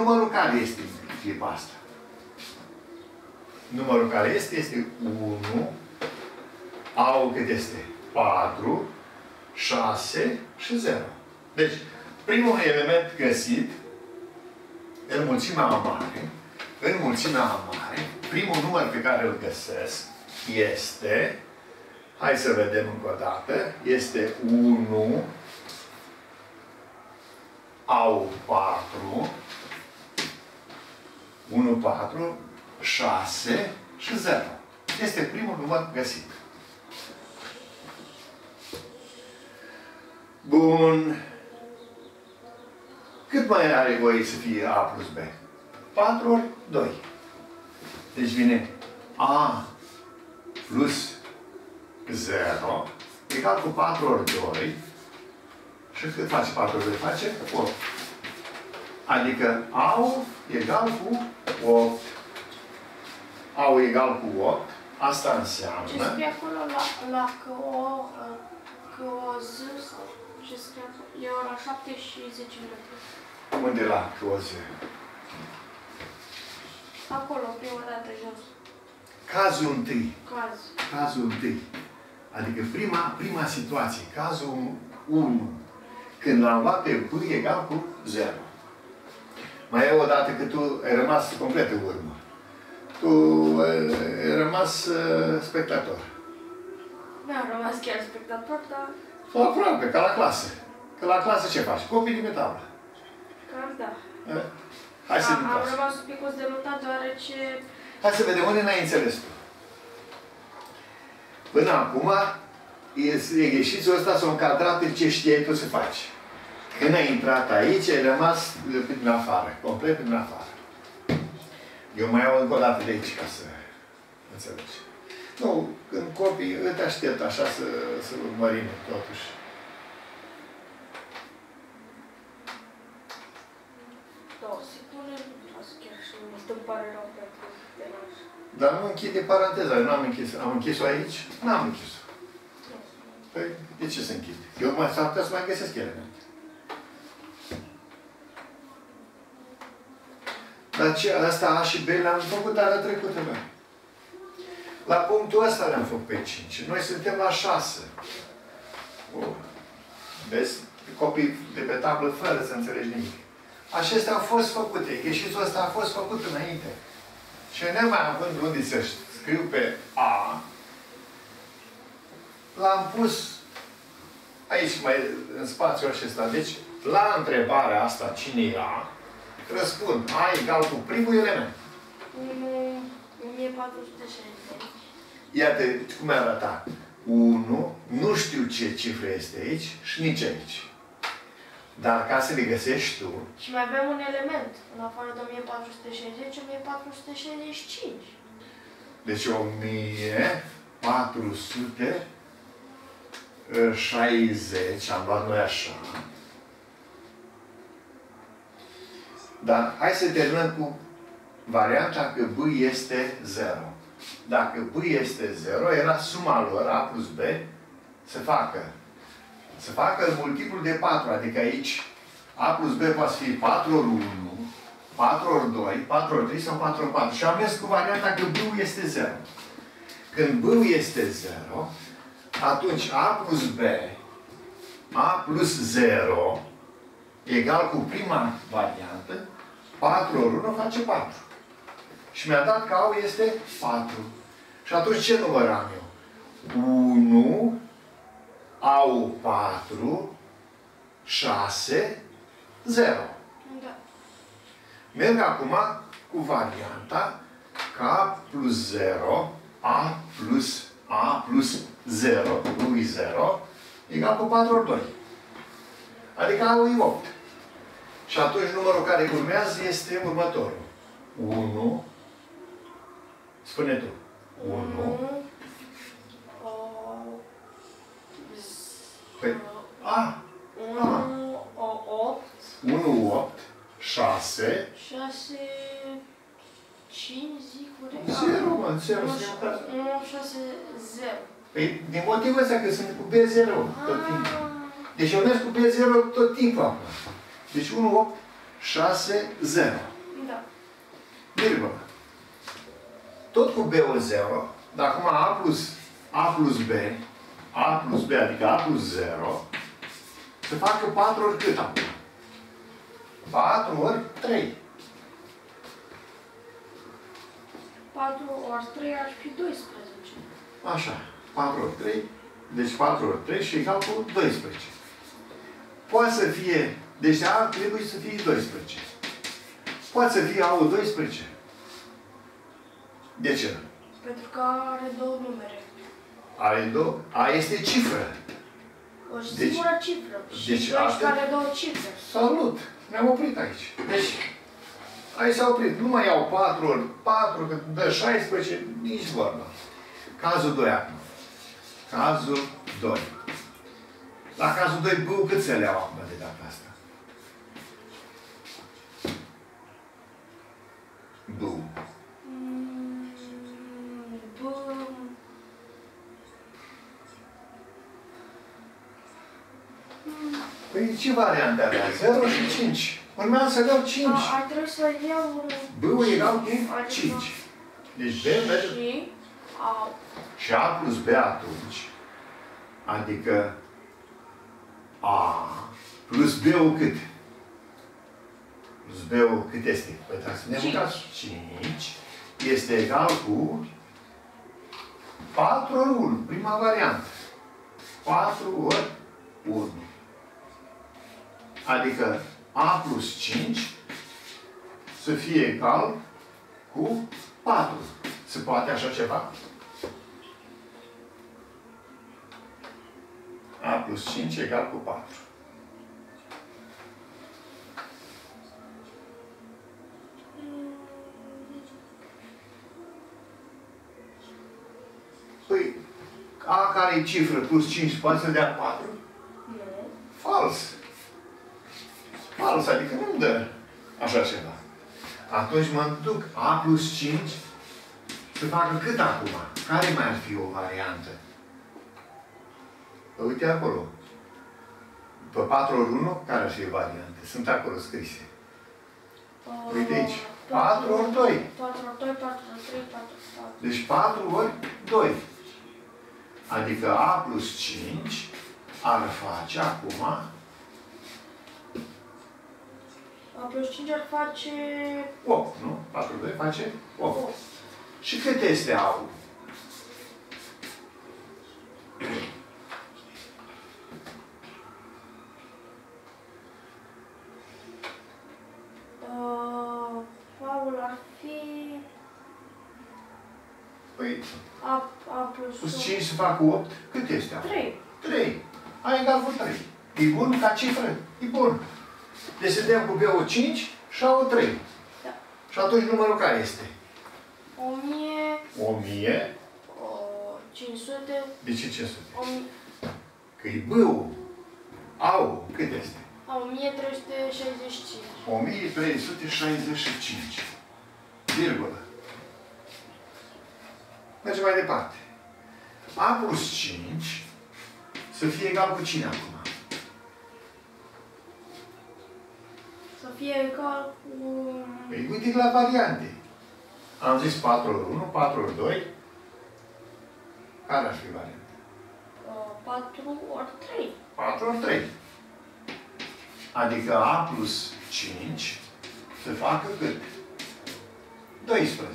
numărul care este în clipa asta? Numărul care este, este 1, au cât este? 4, 6 și 0. Deci, primul element găsit în mulțimea mare, în mulțimea mare, primul număr pe care îl găsesc este, hai să vedem încă o dată, este 1, au 4, 1, 4, 6 și 0. Este primul număr găsit. Bun. Cât mai are voie să fie A plus B? 4 ori 2. Deci vine A plus 0 egal cu 4 ori 2 și cât face 4 ori 2? Face 8. Adică au egal cu 8. Au egal cu 8. Asta înseamnă... Ce scrie acolo la, la că o, că o Z sau ce scrie acolo? E ora 7 și 10 minute. Unde la cloze? Acolo, prima dată jos. Cazul întâi. Caz. Cazul întâi. Adică prima, prima situație. Cazul 1. Când l-am luat pe B egal cu 0. Mai e o dată că tu ai rămas complet în urmă. Tu ai rămas uh, spectator. Mi-am rămas chiar spectator, dar Sau aproape, ca la clasă. Că la clasă ce faci? Copii din tablă. cam da. Eh? Hai să am, din am clasă. rămas un pic derutat deoarece Hai să vedem unde n-ai înțeles tu. Până acum, e- exercițiul ăsta s-a încadrat în ce știai tu să faci. Când ai intrat aici, ai rămas prin afară, complet prin afară. Eu mai iau încă o dată de aici ca să înțelegi. Nu, când copii, îți aștept așa să, să urmărim totuși. două secunde, o să chiar și îmi stă îmi pare rău pentru denaj. Dar nu închide paranteza, eu n-am închis. Am închis-o aici? N-am închis-o. Păi, de ce să închid? Eu mai s-ar putea să mai găsesc elemente. Dar ce, asta A și B le-am făcut data trecută, bă. La punctul ăsta le-am făcut pe 5. Noi suntem la 6. Bun. Vezi? Copii de pe tablă fără să înțelegi nimic. Acestea au fost făcute. Ieșițul ăsta a fost făcut înainte. Și nemai având unde să scriu pe A, l-am pus aici, mai în spațiul acesta. Deci, la întrebarea asta, cine e A, răspund A egal cu primul element. 1, 1460. Iată cum arăta. 1, nu știu ce cifră este aici și nici aici. Dar ca să le găsești tu, Și mai avem un element, în afară de 1460, 1465. deci 1460, am luat noi așa. Dar hai să terminăm cu varianta că B este 0. Dacă B este 0, era suma lor, A plus B, să facă. Să facă multiplul de 4, adică aici A plus B poate fi 4 ori 1, 4 ori 2, 4 ori 3 sau 4 ori 4. Și am mers cu varianta că B este 0. Când B este 0, atunci A plus B, A plus 0, egal cu prima variantă, 4 ori 1 face 4. Și mi-a dat că au este 4. Și atunci ce număr am eu? 1, au 4, 6, 0. Da. Merg acum cu varianta că A plus 0, A plus A plus 0, lui 0, egal cu 4 ori 2. Adică A e 8. Și atunci numărul care urmează este următorul. 1, spune tu, 1, o, păi, A, 1, o, 8, 1, 8, 6, 6, 5, zic, corect? 0, mă, 0, 1, 6, 0. Păi, din motivul ăsta că sunt cu B0 tot timpul. Deci eu merg cu B0 tot timpul acum. Deci 1, 8, 6, 0. Da. Virgulă. Tot cu B-ul 0, dar acum A plus, A plus B, A plus B, adică A plus 0, se facă 4 ori cât acum? 4 ori 3. 4 ori 3 ar fi 12. Așa. 4 ori 3. Deci 4 ori 3 și egal cu 12. Poate să fie, deci A trebuie să fie 12. Poate să fie A 12. De ce? Pentru că are două numere. Are două. A este cifră. O Deci- singură cifră. Și deci 12 atât- are două cifre. Salut! Ne-am oprit aici. Deci, aici s-a oprit. Nu mai iau 4 ori 4, că dă 16, nici vorba. Cazul 2 acum. Cazul 2. La cazul 2, bău, cât să le iau acum de data asta? Bău. Mm, B... Păi ce variante avea? 0 și 5. Urmează să dau 5. A, ar trebui să iau... B egal cu Adică- 5. Deci B merge Și... A, Și A plus B atunci, adică A plus B-ul cât? Plus B-ul cât este? Păi dacă să ne Cinci. uitați, 5 este egal cu 4 ori 1, prima variantă. 4 ori 1. Adică A plus 5 să fie egal cu 4. Se poate așa ceva? A plus 5 egal cu 4. A care e cifră plus 5 poate să dea 4? nu. Fals. Fals, adică nu dă așa ceva. Atunci mă duc A plus 5 să facă cât acum? Care mai ar fi o variantă? Păi Uite acolo. Pe 4 ori 1, care ar fi variante? Sunt acolo scrise. Uite aici. 4 ori 2. 4 ori 2, 4 ori 3, 4 ori 4. Deci 4 ori 2. Adică A plus 5 ar face acum A plus 5 ar face 8, nu? 4 ori 2 face 8. 8. Și cât este A-ul? Uh, Faul ar fi Păi, A, A plus plus 5 să facă 8, cât este A? 3. 3. A egal cu 3. E bun ca cifră? E bun. Deci să dăm cu B-ul 5 și A-ul 3. Da. Și atunci numărul care este? 1000, 1000. uh, 500, De ce 500? 1000, Că e B-ul. A-ul cât este? a, 1365. 1365. Virgulă. Mergem mai departe. A plus 5 să fie egal cu cine acum? Să fie egal cu... Păi uite la variante. Am zis 4 ori 1, 4 ori 2. Care ar fi varianta? Uh, 4 ori 3. 4 ori 3. Adică A plus 5 să facă cât? 12.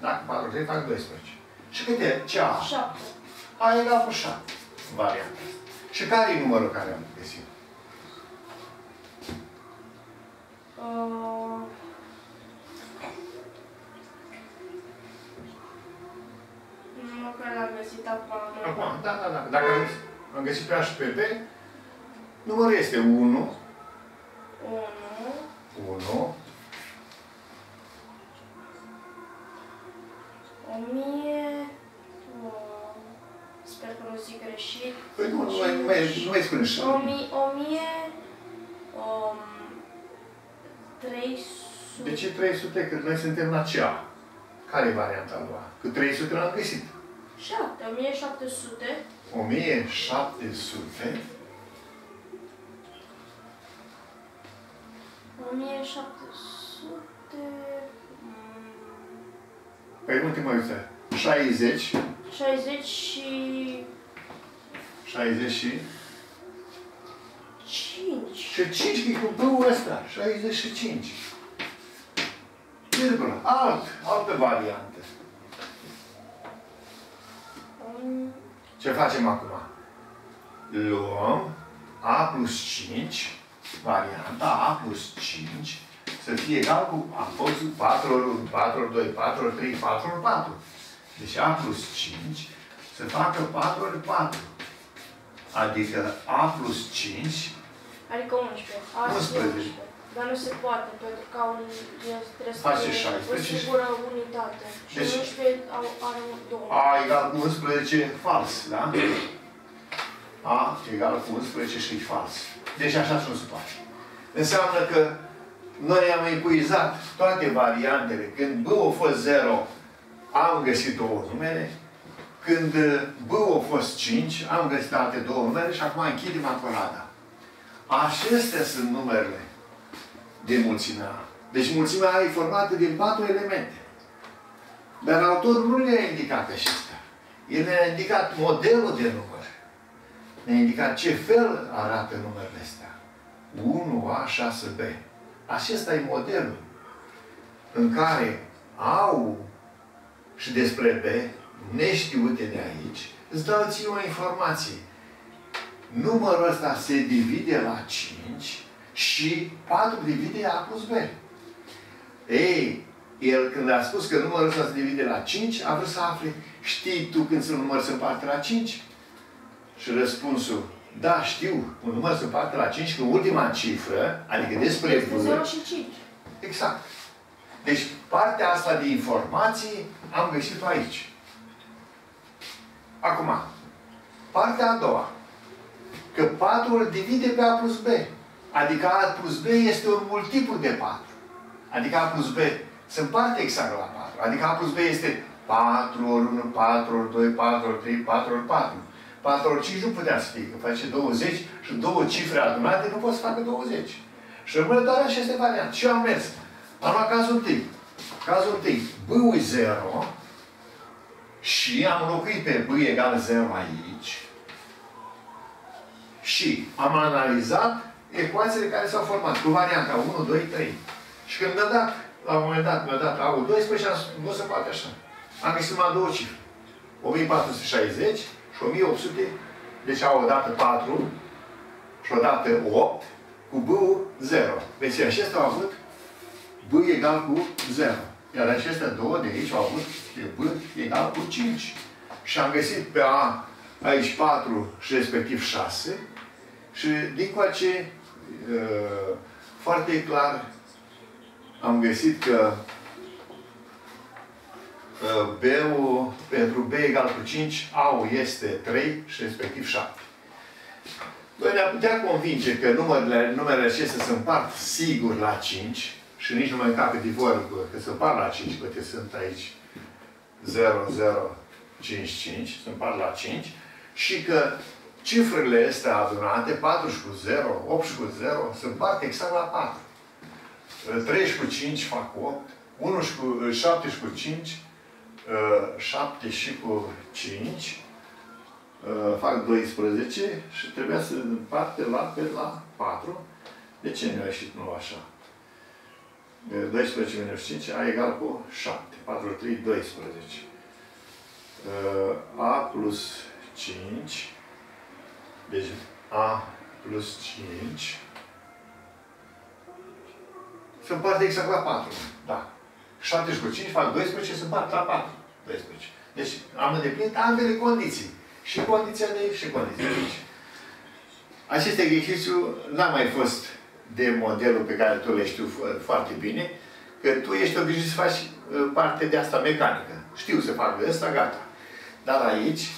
Dacă 4 ori 3 fac 12. Și cât e? Ce A? 7. A egal cu 7. Varianta asta. Și care e numărul care am găsit? Uh, nu că l-am găsit acum. Acum, da, da, da. Dacă am găsit, am găsit pe A și pe B, numărul este 1, 1, 1, 1000, nu zic greșit, Păi nu, nu mai, nu mai, nu mai spune și. 1000, 1000, um, 300, De ce 300? Că noi suntem la ce A? Care e varianta lui A? Că 300 l-am găsit. 7, 1700, 1700 uh, 1700... mm, Păi ultima uită. 60. 60 și... 60 și... 5. Și 5 e cu băul ăsta. 65. Virgulă. Alt. Altă variantă. Mm, Ce facem acum? Luăm A plus 5, varianta A plus 5, să fie egal cu A plus 4 ori 1, 4 ori 2, 4 ori 3, 4 ori 4. Deci A plus 5 să facă 4 ori 4. Adică A plus 5, Adică 11. Asta e 11. 11. Dar nu se poate, pentru că au, el trebuie să Face fie 16. o singură unitate. Și Deci- 11 au, are două. A egal cu 11, fals, da? A egal cu 11 și e fals. Deci așa nu se poate. Înseamnă că noi am epuizat toate variantele. Când B a fost 0, am găsit două numere. Când B a fost 5, am găsit alte două numere și acum închidem acurada. Acestea sunt numerele de mulțimea A. Deci mulțimea A e formată din patru elemente. Dar autorul nu le-a indicat acestea. El ne-a indicat modelul de număr. Ne-a indicat ce fel arată numerele astea. 1A6B. Acesta e modelul în care au și despre B, neștiute de aici, îți dau ție o informație. Numărul ăsta se divide la 5 și 4 divide A plus B. Ei, el când a spus că numărul ăsta se divide la 5, a vrut să afle, știi tu când sunt număr se împarte la 5? Și răspunsul, da, știu, un număr se împarte la 5 cu ultima cifră, adică despre Este 0 vârf. și 5. Exact. Deci, partea asta de informații am găsit-o aici. Acum, partea a doua. Că 4 îl divide pe A plus B. Adică A plus B este un multiplu de 4. Adică A plus B se împarte exact la 4. Adică A plus B este 4 ori 1, 4 ori 2, 4 ori 3, 4 ori 4. 4 ori 5 nu putea să fie, că face 20 și două cifre adunate nu pot să facă 20. Și rămâne doar aceste variante. Și eu am mers. Am luat cazul întâi. Cazul întâi. B-ul e 0 și am înlocuit pe B egal 0 aici și am analizat ecuațiile care s-au format cu varianta 1, 2, 3. Și când mi-a dat, la un moment dat, mi-a dat AU 12 și am spus, nu se poate așa. Am găsit numai două cifre. 1460 și 1800, deci au o dată 4 și o dată 8 cu B-ul 0. Deci acestea au avut B egal cu 0. Iar acestea două de aici au avut B egal cu 5. Și am găsit pe A aici 4 și respectiv 6. Și din coace uh, foarte clar am găsit că uh, B-ul pentru B egal cu 5, A-ul este 3 și respectiv 7. Noi ne-am putea convinge că numărele, numerele acestea se împart sigur la 5 și nici nu mai încape divorul că se împart la 5, că sunt aici 0, 0, 5, 5, se împart la 5 și că cifrele astea adunate, 4 și cu 0, 8 și cu 0, se împart exact la 4. 3 și cu 5 fac 8, 1 și cu 7 și cu 5, 7 și cu 5, Uh, fac 12 și trebuia să împarte la pe la 4. De ce nu a ieșit nu așa? Uh, 12 minus 5, A egal cu 7. 4 ori 3, 12. Uh, A plus 5. Deci A plus 5 se împarte exact la 4. Da. 7 cu 5 fac 12, se împarte la 4. 12. Deci am îndeplinit ambele condiții. Și condiția de aici, și condiția de aici. Acest exercițiu n-a mai fost de modelul pe care tu le știu foarte bine, că tu ești obișnuit să faci uh, parte de asta mecanică. Știu să fac de asta, gata. Dar aici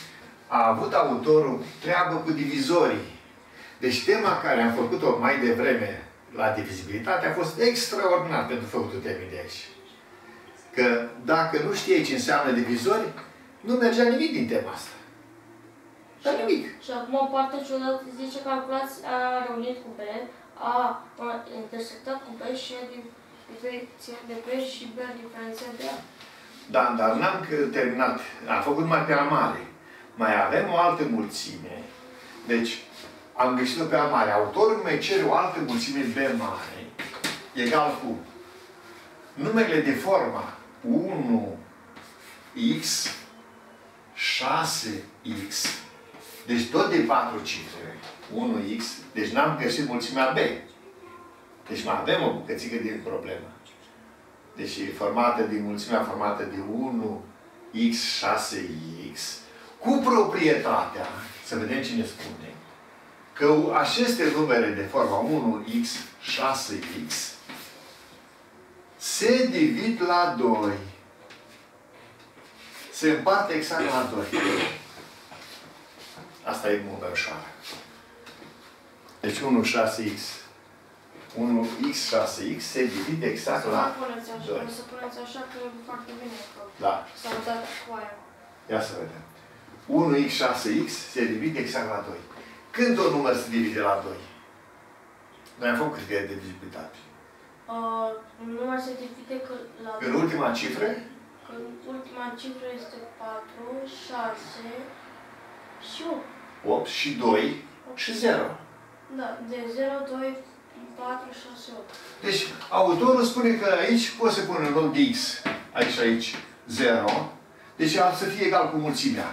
a avut autorul treabă cu divizorii. Deci tema care am făcut-o mai devreme la divizibilitate a fost extraordinar pentru făcutul temei de aici. Că dacă nu știai ce înseamnă divizori, nu mergea nimic din tema asta. Dar nimic. Și acum partea cealaltă zice calculați A reunit cu B, A a intersectat cu B și A diferențiat de B și B a diferențiat de A. Da, dar n-am că- terminat. Am făcut numai pe A mare. Mai avem o altă mulțime. Deci, am găsit-o pe A mare. Autorul mai cere o altă mulțime B mare, egal cu numele de forma 1x, 6x, deci tot de 4 cifre, 1x, deci n-am găsit mulțimea B. Deci mai avem o bucățică din problemă. Deci e formată din mulțimea formată de 1x, 6x, cu proprietatea, să vedem cine spune, că aceste numere de forma 1x, 6x se divid la 2. Se împarte exact la 2. Asta e mult mai ușoară. Deci 1, 6x 1x, 6x se divide exact Să nu la puneți așa, 2. să puneți așa că e foarte bine că Da. s-au dat cu aia. Ia să vedem. 1x, 6x se divide exact la 2. Când un număr se divide la 2? Noi am făcut criterii de divizibilitate. Uh, număr se divide că la În ultima cifră, că ultima cifră este 4, 6 și 8. 8 și 2 și 0. Da, de 0, 2, 4, 6, 8. Deci, autorul spune că aici poți să pune în loc de x, aici, aici, 0. Deci ar să fie egal cu mulțimea.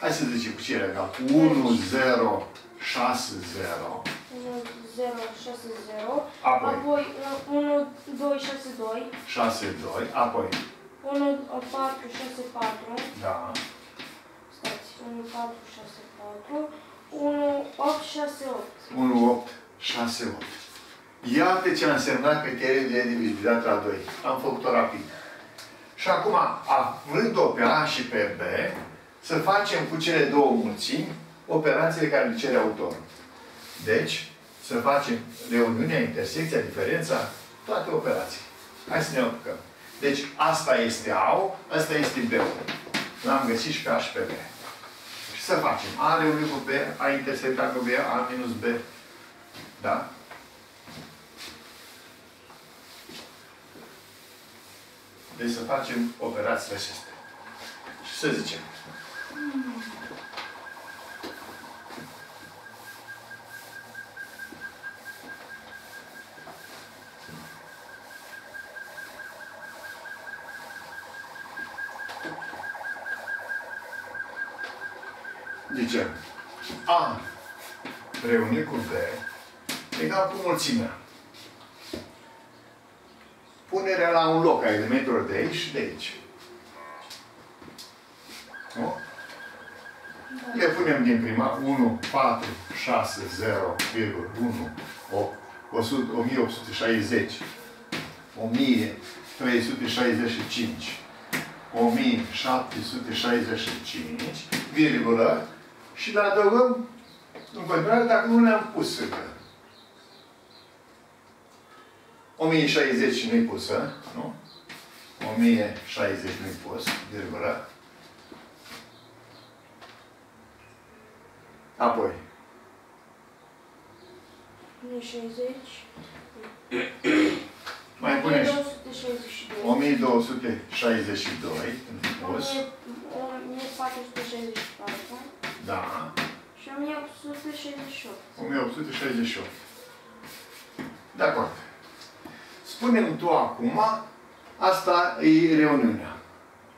Hai să zicem cu ce e egal. Cu 1, 0, 6, 0. 1, 0, 6, 0. Apoi, Apoi 1, 2, 6, 2. 6, 2. Apoi, 1, 4, 6, 4. da. Stați, 1, 4, 6, 4. 1, 8, 6, 8. 1, 8, 6, 8. Iată ce a însemnat criteriul de divizibilitate la 2. Am făcut-o rapid. Și acum, având-o pe A și pe B, să facem cu cele două mulțimi operațiile care le cere autorul. Deci, să facem reuniunea, intersecția, diferența, toate operații. Hai să ne apucăm. Deci, asta este A-ul, asta este B-ul. L-am găsit și pe A și pe B. Și să facem A reunit cu B, A intersectat cu B, A minus B. Da? Deci să facem operațiile acestea. Și să zicem. Zicem. A reunit cu B egal cu mulțimea. Punerea la un loc a elementelor de aici și de aici. Nu? Le punem din prima 1, 4, 6, 0, 1, 8, 100, 1860, 1365, 1765, virgulă, și le adăugăm în continuare dacă nu le-am pus încă. 1060 nu-i pusă, nu? 1060 nu-i pus, virgulă. Apoi, 1060. mai punem și 1262. 1262 nu-i pus. 1464 Da. Și 1868. 1868. De acord. Spune-mi tu acum, asta e reuniunea.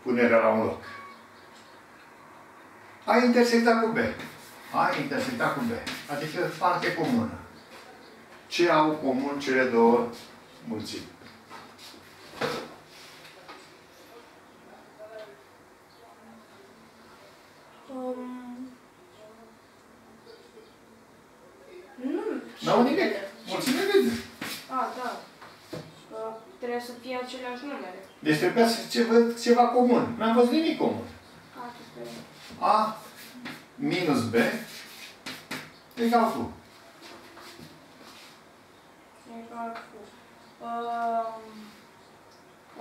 Punerea la un loc. A intersectat cu B. A intersectat cu B. Adică parte comună. Ce au comun cele două mulțimi? Um, nu. N-au nimic. Mulțime vede. A, da. Că trebuie să fie aceleași numere. Deci trebuia să ce văd ceva comun. N-am văzut nimic comun. A, pe A minus B egal cu. egal cu um,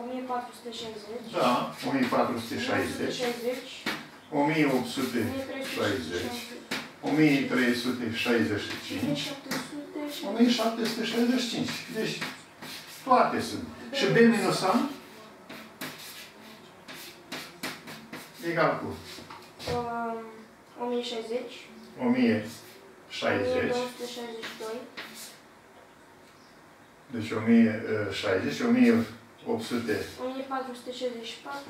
1460. Da, 1460, 60. 1860, 1365, 1700 și 1765. Deci, toate sunt. Și B minus A egal cu Um, 1060. 1060. 1262. Deci 1060, 1800. 1464.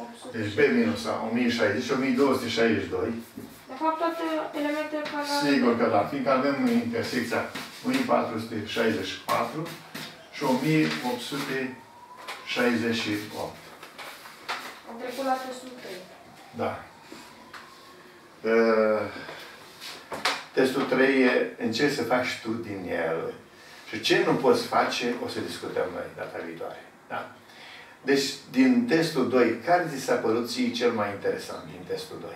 800. Deci B minus A, 1060, 1262. De fapt, toate elementele care au- Sigur că da, fiindcă avem intersecția 1464 și 1868. Am trecut la testul 3. Da. Uh, testul 3 e încerci să faci tu din el. Și ce nu poți face, o să discutăm noi data viitoare. Da? Deci, din testul 2, care ți s-a părut ție cel mai interesant din testul 2?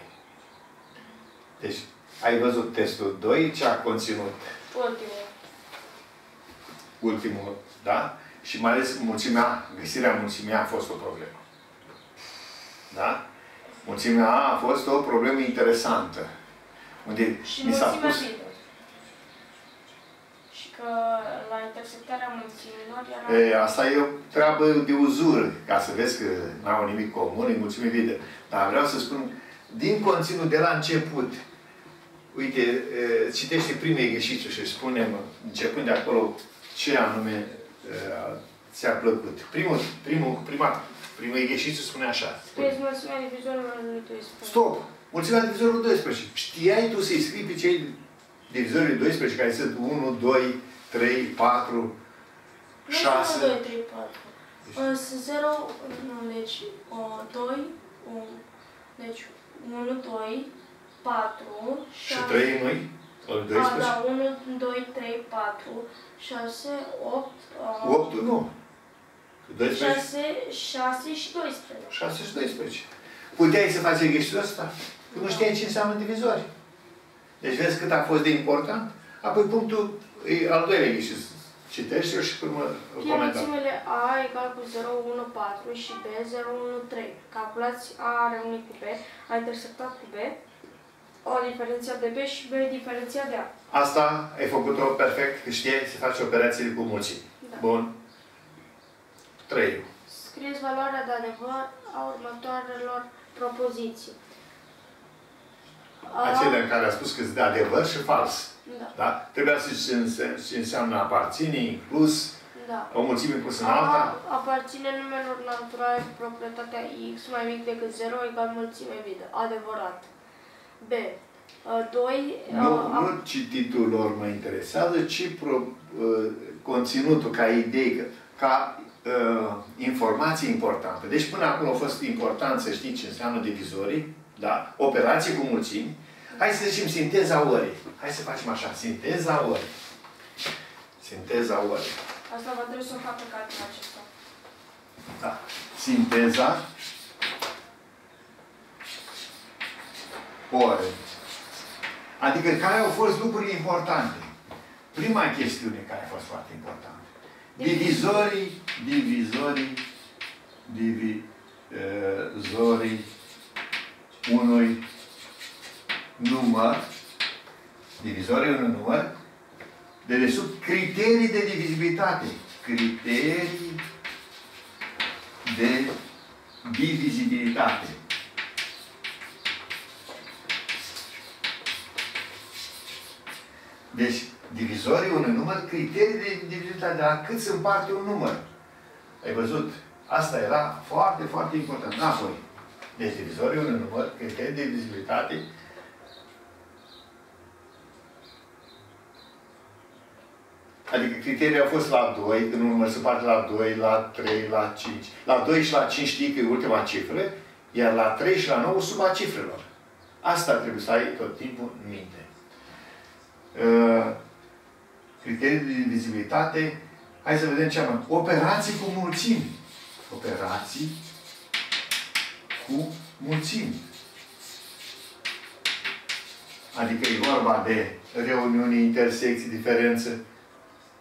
Deci, ai văzut testul 2, ce a conținut Ultimul. ultimul, da? Și mai ales mulțimea, găsirea mulțimii a fost o problemă. Da? Mulțimea A a fost o problemă interesantă. Unde Și mi s-a mulțimea pus... vidă. Și că la intersectarea mulțimilor era... E, asta e o treabă de uzură, ca să vezi că n-au nimic comun, e mulțime vide. Dar vreau să spun, din conținut de la început, uite, e, citește primul exercițiu și spune începând de acolo, ce anume e, ți-a plăcut. Primul, primul, prima, primul exercițiu spune așa. Spune. Scrieți mulțimea divizorilor lui 12. Stop! Mulțimea divizorul 12. Știai tu să-i scrii pe cei divizorii 12, care sunt 1, 2, 3, 4, Nu 6. 1, 2, 3, 4. Sunt 0, nu, deci 2, 1, deci 1, 2, 4, Și 3 noi? Sau A, 12? da, 1, 2, 3, 4, 6, 8, 8 nu. 12? 6, 6 și 12. 6 și 12. Puteai să faci exercițiul ăsta? Că nu știai ce înseamnă divizori. Deci vezi cât a fost de important? Apoi punctul, e al doilea exercițiu. Citește-o și pe urmă îl Fie comenta. mulțimile A egal cu 0, 1, 4 și B 0, 1, 3. Calculați A reunit cu B, A intersectat cu B, O diferenția de B și B diferenția de A. Asta ai făcut-o perfect, că știai să faci operațiile cu mulțimi. Da. Bun. 3. Scrieți valoarea de adevăr a următoarelor propoziții. A, Acelea în care a spus că sunt de adevăr și fals. Da, Da? Trebuia să zici ce înse- ce înseamnă aparține, inclus, da. o mulțime pus în alta. A aparține numelor naturale cu proprietatea x mai mic decât 0 egal mulțime vidă. Adevărat. B. 2. Nu, nu cititul lor mă interesează, ci pro, uh, conținutul ca idee, ca, ca uh, informație importantă. Deci până acum a fost important să știi ce înseamnă divizorii, da? operații cu mulțimi. Hai să zicem sinteza orii. Hai să facem așa, sinteza orii. Sinteza orii. Asta vă trebuie să o facă calculul acesta. Da. Sinteza ore. Adică care au fost lucruri importante. Prima chestiune care a fost foarte importantă. Divizorii, divizorii, divizorii unui număr, divizorii unui număr, de desubt criterii de divizibilitate. Criterii de divizibilitate. Deci, divizorii unui număr, criterii de divizibilitate, de la cât se împarte un număr. Ai văzut? Asta era foarte, foarte important. Apoi, deci divizorii unui număr, criterii de divizibilitate, Adică criterii au fost la 2, când un număr se parte la 2, la 3, la 5. La 2 și la 5 știi că e ultima cifră, iar la 3 și la 9 suma cifrelor. Asta trebuie să ai tot timpul în minte. Uh, criterii de divizibilitate. Hai să vedem ce am. Operații cu mulțimi. Operații cu mulțimi. Adică e vorba de reuniuni, intersecții, diferențe.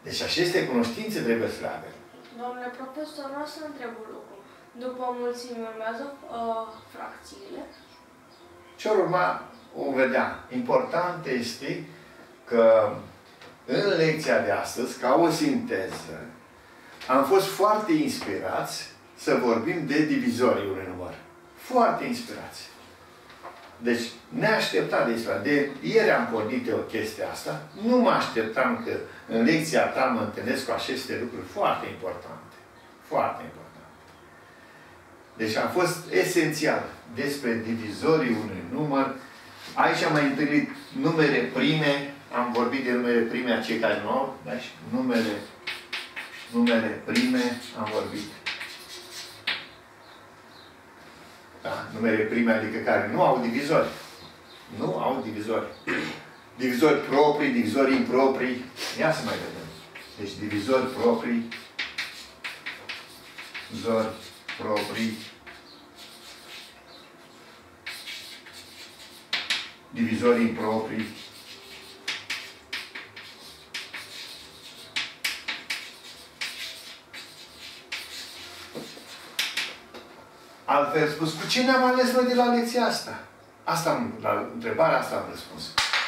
Deci aceste cunoștințe trebuie să le avem. Domnule profesor, vreau să întreb un lucru. După mulțime urmează uh, fracțiile. Ce ori urma, o vedea. Important este că în lecția de astăzi, ca o sinteză, am fost foarte inspirați să vorbim de divizorii unui număr. Foarte inspirați. Deci, neașteptat de inspirat. De ieri am pornit eu chestia asta. Nu mă așteptam că în lecția ta mă întâlnesc cu aceste lucruri foarte importante. Foarte importante. Deci a fost esențial despre divizorii unui număr. Aici am mai întâlnit numere prime. Am vorbit de numere prime a cei care nu au. Deci, numere, numere prime am vorbit. Da? Numere prime, adică care nu au divizori. Nu au divizori. Divizori proprii, divizori improprii. Ia să mai vedem. Deci divizori proprii, divizori proprii, divizori improprii, Altfel spus, cu ce ne-am ales noi de la lecția asta? Asta am, la întrebarea asta am răspuns.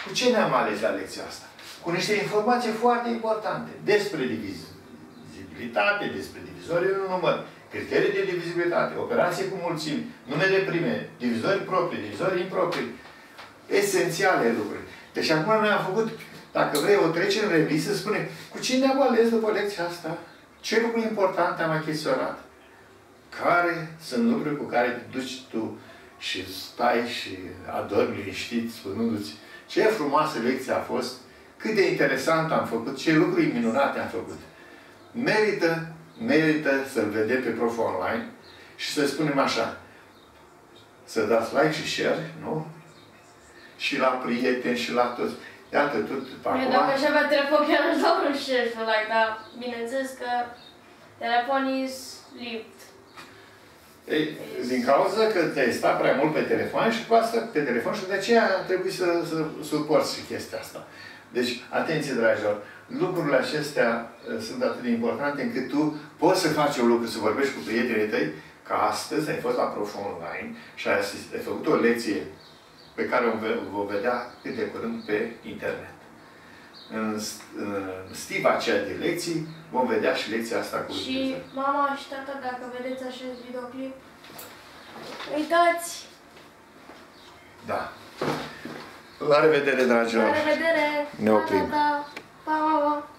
Cu ce ne-am ales la lecția asta? Cu niște informații foarte importante despre divizibilitate, despre divizorii în număr, criterii de divizibilitate, operații cu mulțimi, numele prime, divizori proprii, divizori improprii, esențiale lucruri. Deci acum noi am făcut, dacă vrei, o trecere în revistă, spune, cu ce ne-am ales după lecția asta? Ce lucruri importante am achiziționat? Care sunt lucruri cu care te duci tu și stai și adormi liniștit, spunându-ți ce frumoasă lecție a fost, cât de interesant am făcut, ce lucruri minunate am făcut. Merită, merită să-l vedem pe prof online și să spunem așa, să dați like și share, nu? Și la prieteni și la toți. Iată, tot acum... Eu dacă aș avea telefon, chiar aș dau un share și like, dar bineînțeles că telefonul is lived. Ei, din cauza că te-ai stat prea mult pe telefon și cu asta pe telefon și de aceea trebuie să, să suporți și chestia asta. Deci, atenție, dragilor, lucrurile acestea uh, sunt atât de importante încât tu poți să faci un lucru, să vorbești cu prietenii tăi, că astăzi ai fost la prof online și ai, asist, ai făcut o lecție pe care o vom vedea cât de curând pe internet. În, în stiva aceea de lecții vom vedea și lecția asta cu Și mama și tata, dacă vedeți acest videoclip, uitați! Da. La revedere, dragilor! La revedere! Ne oprim! Da, da, da.